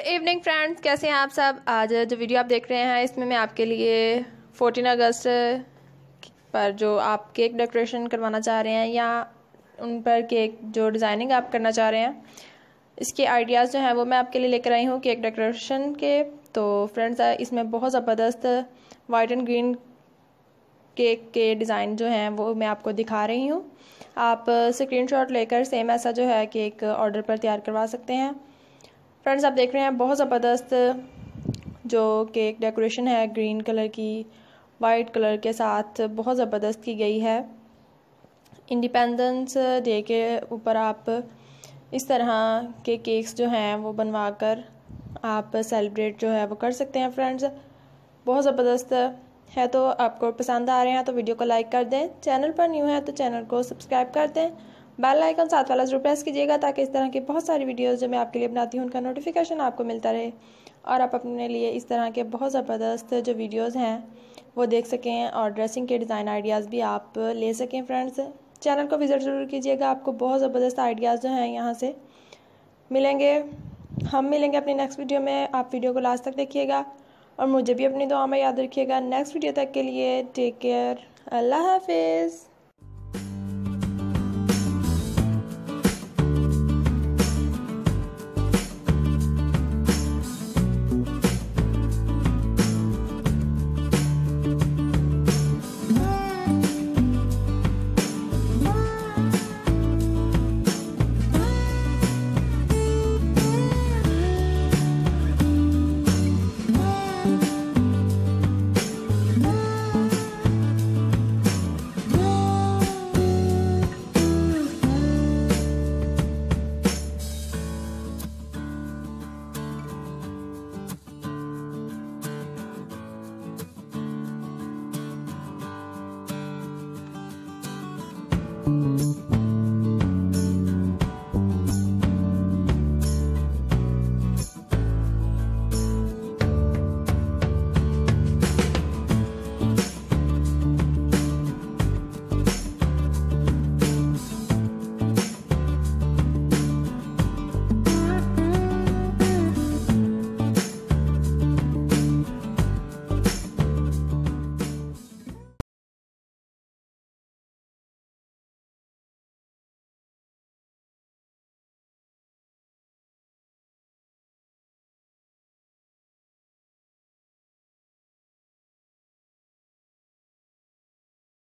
Good evening friends कैसे हैं आप सब? आज जो वीडियो आप देख रहे हैं, इसमें मैं आपके लिए 14 अगस्त पर जो आप केक डेकोरेशन करवाना चाह रहे हैं या उन पर केक जो डिज़ाइनिंग आप करना चाह रहे हैं, इसके आइडियाज़ जो हैं वो मैं आपके लिए लेकर आई हूँ केक डेकोरेशन के। तो फ्रेंड्स इसमें बहुत ज़बरदस्त वाइट एंड ग्रीन केक के डिज़ाइन जो हैं वो मैं आपको दिखा रही हूँ। आप स्क्रीनशॉट लेकर सेम ऐसा जो है केक ऑर्डर पर तैयार करवा सकते हैं। फ्रेंड्स आप देख रहे हैं बहुत ज़बरदस्त जो केक डेकोरेशन है ग्रीन कलर की वाइट कलर के साथ बहुत ज़बरदस्त की गई है। इंडिपेंडेंस डे के ऊपर आप इस तरह के केक्स जो हैं वो बनवा कर आप सेलिब्रेट जो है वो कर सकते हैं फ्रेंड्स बहुत ज़बरदस्त है तो आपको पसंद आ रहे हैं तो वीडियो को लाइक कर दें। चैनल पर न्यू है तो चैनल को सब्सक्राइब कर दें। बेल आइकन साथ वाला ज़रूर प्रेस कीजिएगा ताकि इस तरह की बहुत सारी वीडियोस जो मैं आपके लिए बनाती हूँ, उनका नोटिफिकेशन आपको मिलता रहे। और आप अपने लिए इस तरह के बहुत ज़बरदस्त जो वीडियोज़ हैं, वो देख सकें और ड्रेसिंग के डिज़ाइन आइडियाज़ भी आप ले सकें फ्रेंड्स चैनल को विज़िट ज़रूर कीजिएगा, आपको बहुत ज़बरदस्त आइडियाज़ जो हैं यहाँ से मिलेंगे। हम मिलेंगे अपनी नेक्स्ट वीडियो में। आप वीडियो को लास्ट तक देखिएगा और मुझे भी अपनी दुआ में याद रखिएगा। नेक्स्ट वीडियो तक के लिए टेक केयर अल्लाह हाफिज़।